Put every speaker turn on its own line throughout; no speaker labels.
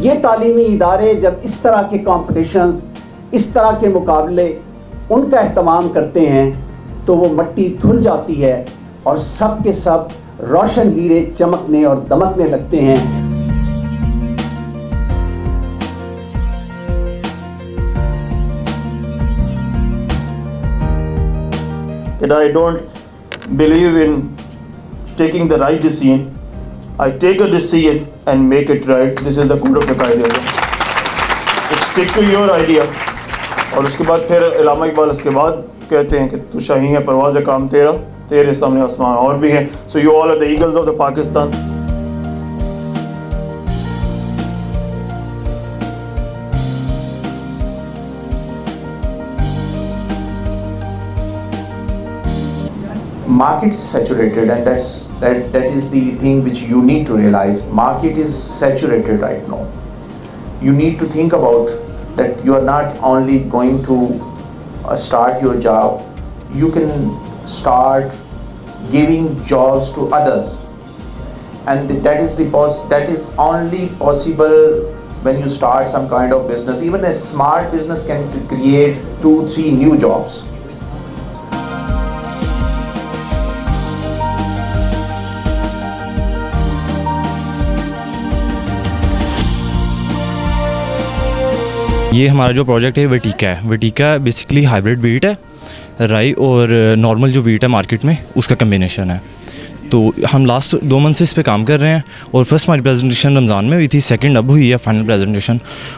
یہ تعلیمی ادارے جب اس طرح کے کمپٹیشنز اس طرح کے مقابلے ان کا اہتمام کرتے ہیں، تو وہ مٹی دھل جاتی ہے اور سب کے سب روشن ہیرے چمکنے اور دمکنے لگتے ہیں
that I don't believe in taking the right decision. I take a decision and make it right. This is the code of the Qaeda. So stick to your idea. اور اس کے بعد پھر علامہ اقبال اس کے بعد کہتے ہیں کہ تو شاہی ہے، پرواز کام تیرا، تیرے سامنے آسمان اور بھی ہیں so you all are the eagles of the Pakistan
market is saturated and that's that that is the thing which you need to realize. Market is saturated right now. You need to think about that you are not only going to uh, start your job. You can start giving jobs to others. And that is the pos- that is only possible when you start some kind of business. Even a smart business can create two three new jobs
یہ ہمارا جو project ہے وٹیکا ہے۔ وٹیکا basically hybrid wait ہے رائی اور uh, normal جو wait ہے مارکیٹ میں، اس کا کمبینیشن ہے۔ تو ہم لاسٹ دو منتھ سے اس پہ کام کر رہے ہیں اور فرسٹ ہماری پریزنٹیشن رمضان میں ہوئی تھی سیکنڈ اب ہوئی ہے فائنل پریزنٹیشن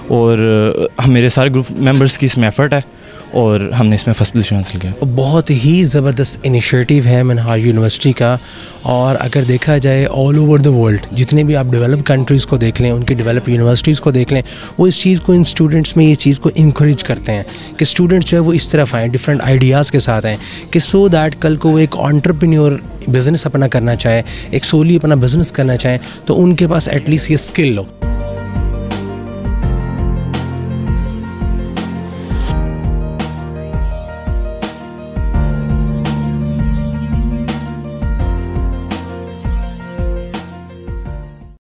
اور uh, میرے سارے گروپ ممبرس کی اس میں ایفرٹ ہے۔ اور ہم نے اس میں فرسٹ پوزیشن حاصل کیا۔
بہت ہی زبردست انیشیٹو ہے منہاج یونیورسٹی کا۔ اور اگر دیکھا جائے آل اوور دا ورلڈ جتنے بھی آپ ڈیولپ کنٹریز کو دیکھ لیں، ان کی ڈیولپ یونیورسٹیز کو دیکھ لیں، وہ اس چیز کو ان اسٹوڈنٹس میں، یہ چیز کو انکریج کرتے ہیں کہ اسٹوڈنٹس جو ہے وہ اس طرف آئیں ڈفرینٹ آئیڈیاز کے ساتھ آئیں کہ سو دیٹ کل کو وہ ایک آنٹرپرینیور بزنس اپنا کرنا چاہے، ایک سولی اپنا بزنس کرنا چاہیں تو ان کے پاس ایٹ لیسٹ یہ اسکل ہو۔